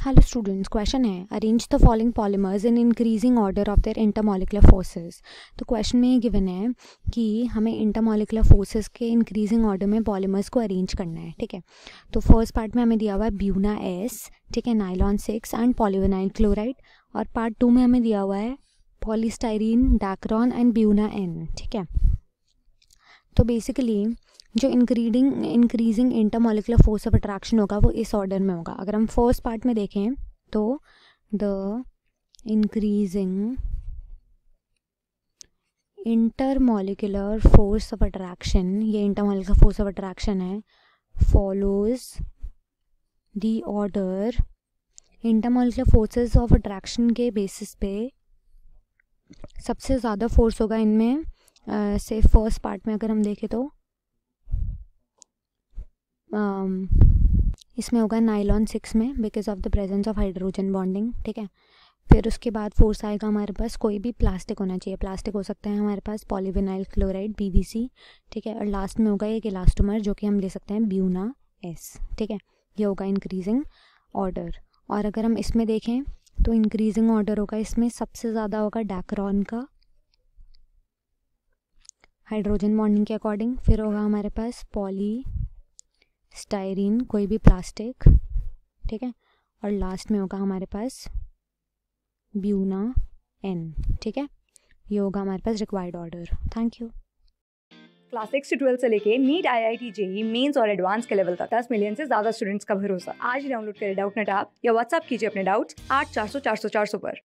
Hello students question है. Arrange the following polymers in increasing order of their intermolecular forces तो question में ये given है कि हमें इंटरमोलिकुलर फोर्सेस के इंक्रीजिंग ऑर्डर में पॉलीमर्स को अरेंज करना है, ठीक है? तो फ़र्स्ट पार्ट में हमें दिया हुआ है ब्यूना एस ठीक है? Nylon six and polyvinyl chloride और पार्ट टू में हमें दिया हुआ है polystyrene Dacron and Buna N ठीक है? तो बेसिकली जो increasing increasing intermolecular force of attraction होगा, वो इस ऑर्डर में होगा। अगर हम फ़र्स्ट पार्ट में देखें तो the increasing intermolecular force of attraction ये इंटरमोलिकुलर फोर्स ऑफ़ अट्रैक्शन है follows the order intermolecular forces of attraction के बेसिस पे सबसे ज़्यादा फोर्स होगा इनमें से फ़र्स्ट पार्ट में अगर हम देखें तो। इसमें होगा नाइलॉन सिक्स में because of the presence of hydrogen bonding ठीक है? फिर उसके बाद फोर्स आएगा हमारे पास, कोई भी प्लास्टिक होना चाहिए। प्लास्टिक हो सकता है हमारे पास पॉलीविनाइल क्लोराइड पीवीसी ठीक है? और लास्ट में होगा एक इलास्टोमर जो कि हम ले सकते हैं ब्यूना एस ठीक है? ये होगा इंक्रीजिंग ऑर्डर और अगर हम इसमें देखें तो इंक्रीजिंग ऑर्डर होगा इसमें, सबसे ज़्यादा होगा डैक्रॉन का हाइड्रोजन बॉन्डिंग के अकॉर्डिंग फिर होगा हमारे पास पॉली स्टायरीन, कोई भी प्लास्टिक, ठीक है? और लास्ट में होगा हमारे पास ब्यूना एन, ठीक है? ये होगा हमारे पास required order thank you class six से ट्वेल्थ से लेके NEET I I T JEE mains और एडवांस के लेवल तक दस मिलियन से ज़्यादा स्टूडेंट्स का भरोसा. आज ही डाउनलोड करें डाउट नेट ऐप या व्हाट्सअप कीजिए अपने डाउट्स आठ चार सौ चार सौ चार सौ पर.